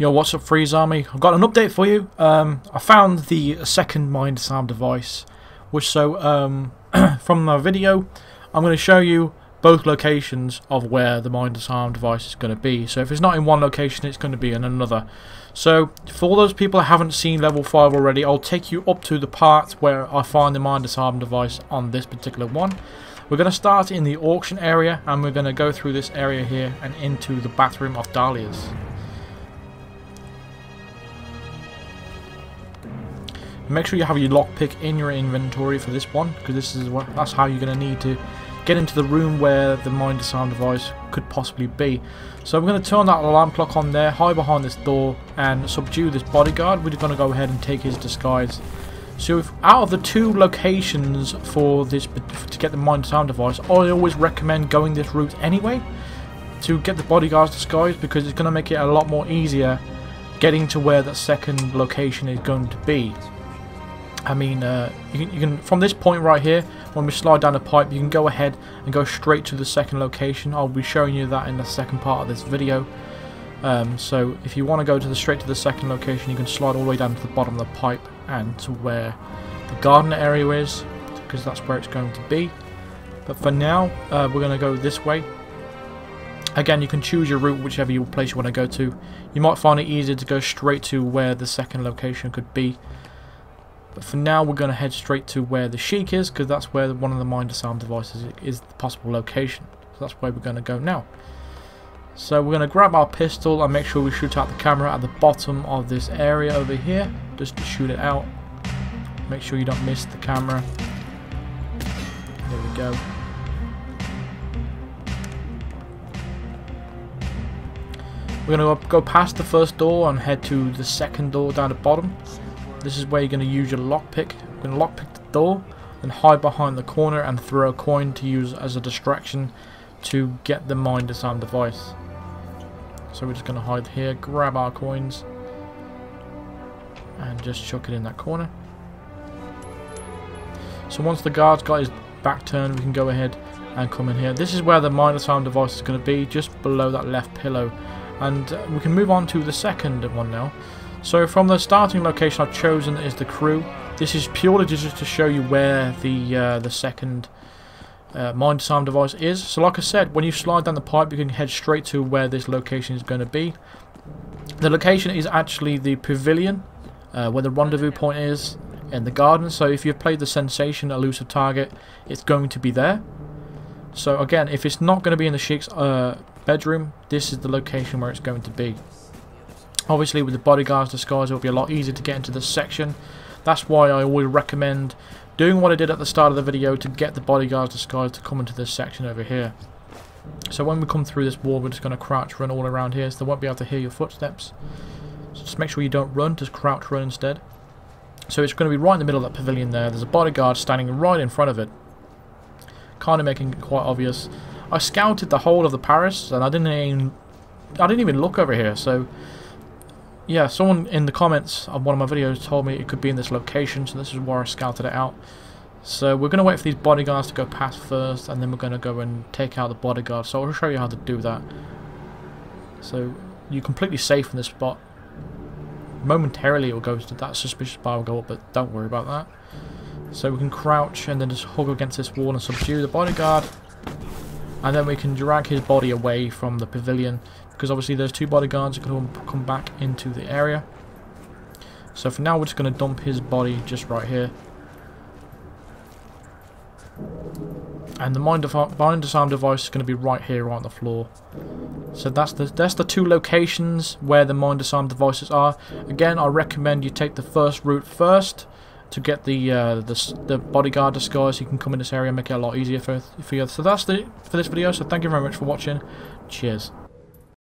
Yo, what's up, Freeze Army? I've got an update for you. Um, I found the second mine disarm device, which so um, from the video, I'm going to show you both locations of where the mine disarm device is going to be. So if it's not in one location, it's going to be in another. So for those people that haven't seen level 5 already, I'll take you up to the part where I find the mine disarm device on this particular one. We're going to start in the auction area and we're going to go through this area here and into the bathroom of Dalia's. Make sure you have your lockpick in your inventory for this one, because this is what that's how you're going to need to get into the room where the mine disarm device could possibly be. So we're going to turn that alarm clock on there, hide behind this door, and subdue this bodyguard. We're going to go ahead and take his disguise. So if, out of the two locations for this to get the mine disarm device, I always recommend going this route anyway to get the bodyguard's disguise because it's going to make it a lot more easier getting to where that second location is going to be. I mean, uh, you, can, you, can, from this point right here, when we slide down the pipe, you can go ahead and go straight to the second location. I'll be showing you that in the second part of this video. Um, so if you want to go to the straight to the second location, you can slide all the way down to the bottom of the pipe and to where the garden area is, because that's where it's going to be. But for now, uh, we're going to go this way. Again, you can choose your route, whichever place you want to go to. You might find it easier to go straight to where the second location could be. But for now, we're going to head straight to where the Sheik is, because that's where one of the mine disarm devices is the possible location. So that's where we're going to go now. So we're going to grab our pistol and make sure we shoot out the camera at the bottom of this area over here, just to shoot it out. Make sure you don't miss the camera. There we go. We're going to go past the first door and head to the second door down the bottom. This is where you're going to use your lockpick. You're going to lockpick the door, then hide behind the corner and throw a coin to use as a distraction to get the mine disarm device. So we're just going to hide here, grab our coins, and just chuck it in that corner. So once the guard's got his back turned, we can go ahead and come in here. This is where the mine disarm device is going to be, just below that left pillow. And uh, we can move on to the second one now. So from the starting location I've chosen is the crew. This is purely just to show you where the uh, the second uh, mine disarm device is. So like I said, when you slide down the pipe you can head straight to where this location is going to be. The location is actually the pavilion, uh, where the rendezvous point is in the garden. So if you've played the Sensation Elusive Target, it's going to be there. So again, if it's not going to be in the Sheik's uh, bedroom, this is the location where it's going to be. Obviously with the bodyguard's disguise it will be a lot easier to get into this section. That's why I always recommend doing what I did at the start of the video to get the bodyguard's disguise to come into this section over here. So when we come through this wall we're just going to crouch run all around here so they won't be able to hear your footsteps. So just make sure you don't run, just crouch run instead. So it's going to be right in the middle of that pavilion there. There's a bodyguard standing right in front of it. Kind of making it quite obvious. I scouted the whole of the Paris and I didn't even I didn't even look over here so yeah, someone in the comments of one of my videos told me it could be in this location, so this is where I scouted it out. So we're going to wait for these bodyguards to go past first, and then we're going to go and take out the bodyguard. So I'll show you how to do that. So you're completely safe in this spot. Momentarily it will go to that suspicious bar will go up, but don't worry about that. So we can crouch and then just hug against this wall and subdue the bodyguard. And then we can drag his body away from the pavilion because obviously there's two bodyguards that can come back into the area. So for now we're just going to dump his body just right here. And the mine, mine disarm device is going to be right here on the floor. So that's the that's the two locations where the mine disarm devices are. Again, I recommend you take the first route first to get the uh, the, the bodyguard disguise. You can come in this area and make it a lot easier for, for you. So that's the for this video. So thank you very much for watching. Cheers.